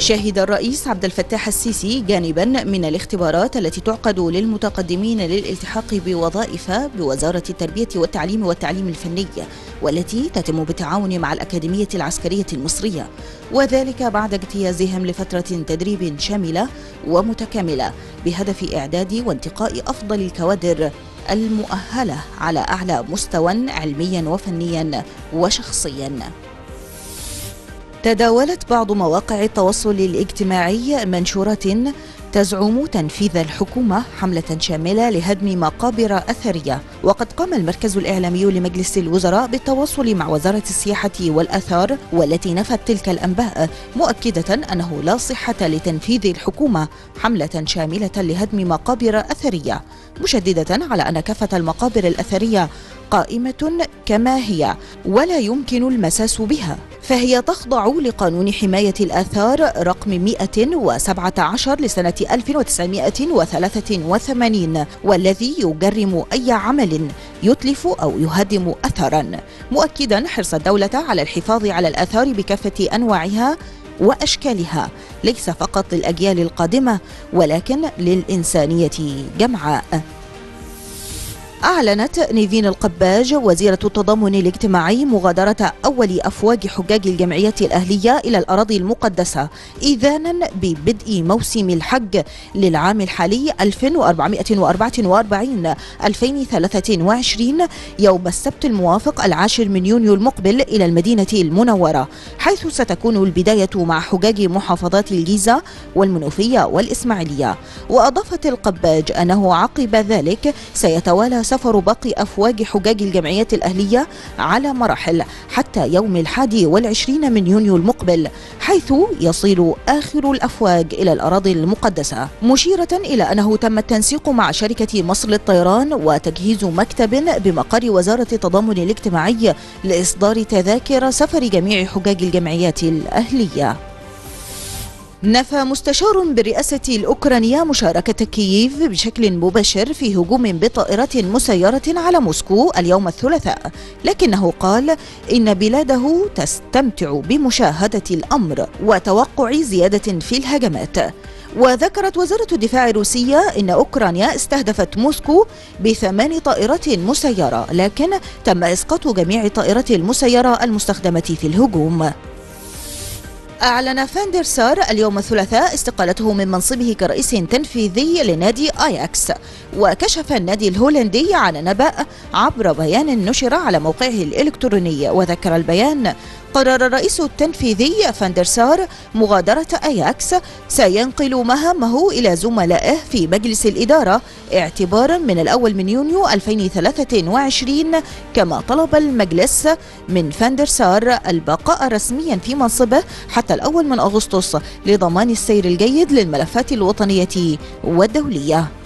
شهد الرئيس عبد الفتاح السيسي جانبا من الاختبارات التي تعقد للمتقدمين للالتحاق بوظائف بوزارة التربية والتعليم والتعليم الفني والتي تتم بالتعاون مع الأكاديمية العسكرية المصرية. وذلك بعد اجتيازهم لفترة تدريب شاملة ومتكاملة بهدف إعداد وانتقاء أفضل الكوادر المؤهلة على أعلى مستوى علميا وفنيا وشخصيا. تداولت بعض مواقع التواصل الاجتماعي منشورات تزعم تنفيذ الحكومة حملة شاملة لهدم مقابر أثرية. وقد قام المركز الإعلامي لمجلس الوزراء بالتواصل مع وزارة السياحة والآثار والتي نفت تلك الأنباء مؤكدة أنه لا صحة لتنفيذ الحكومة حملة شاملة لهدم مقابر أثرية. مشددة على أن كافة المقابر الأثرية قائمة كما هي ولا يمكن المساس بها. فهي تخضع لقانون حماية الآثار رقم 117 لسنة 1983 والذي يجرم أي عمل يتلف أو يهدم أثرا. مؤكدا حرص الدولة على الحفاظ على الآثار بكافة أنواعها وأشكالها. ليس فقط للأجيال القادمة ولكن للإنسانية جمعاء. أعلنت نيفين القباج وزيرة التضامن الاجتماعي مغادرة أول أفواج حجاج الجمعية الأهلية إلى الأراضي المقدسة إذانا ببدء موسم الحج للعام الحالي 1444 2023 يوم السبت الموافق العاشر من يونيو المقبل إلى المدينة المنورة حيث ستكون البداية مع حجاج محافظات الجيزة والمنوفية والإسماعيلية. وأضافت القباج أنه عقب ذلك سيتوالى سفر باقي أفواج حجاج الجمعية الأهلية على مراحل حتى يوم الحادي والعشرين من يونيو المقبل حيث يصل آخر الأفواج إلى الأراضي المقدسة. مشيرة إلى أنه تم التنسيق مع شركة مصر للطيران وتجهيز مكتب بمقر وزارة التضامن الاجتماعي لإصدار تذاكر سفر جميع حجاج الجمعيات الأهلية. نفى مستشار بالرئاسة الأوكرانية مشاركة كييف بشكل مباشر في هجوم بطائرة مسيرة على موسكو اليوم الثلاثاء لكنه قال إن بلاده تستمتع بمشاهدة الأمر وتوقع زيادة في الهجمات. وذكرت وزارة الدفاع الروسية إن أوكرانيا استهدفت موسكو بثمان طائرات مسيرة لكن تم إسقاط جميع الطائرات المسيرة المستخدمة في الهجوم. أعلن فاندر سار اليوم الثلاثاء استقالته من منصبه كرئيس تنفيذي لنادي آياكس وكشف النادي الهولندي عن نبأ عبر بيان نشر على موقعه الإلكتروني وذكر البيان قرر الرئيس التنفيذي فاندرسار مغادرة أياكس سينقل مهامه إلى زملائه في مجلس الإدارة اعتبارا من الأول من يونيو 2023 كما طلب المجلس من فاندرسار البقاء رسميا في منصبه حتى الأول من أغسطس لضمان السير الجيد للملفات الوطنية والدولية.